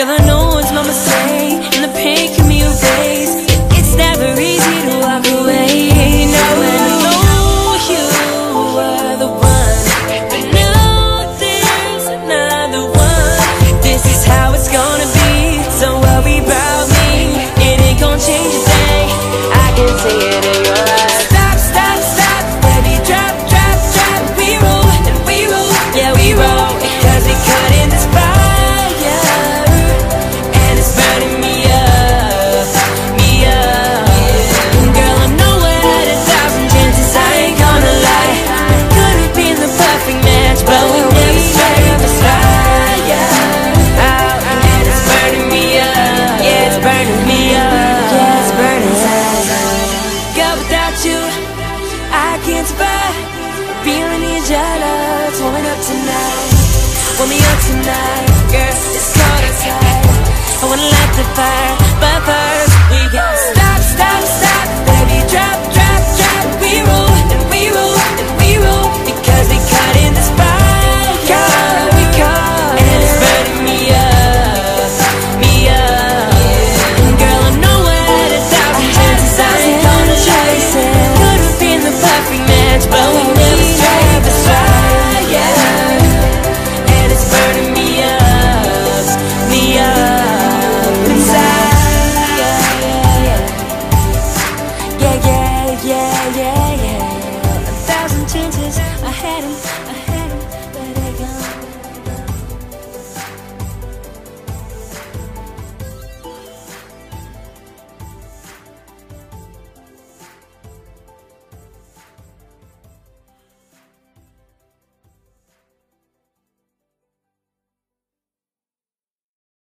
queda Feeling each other, warming up tonight. Warming me up tonight. chances I had him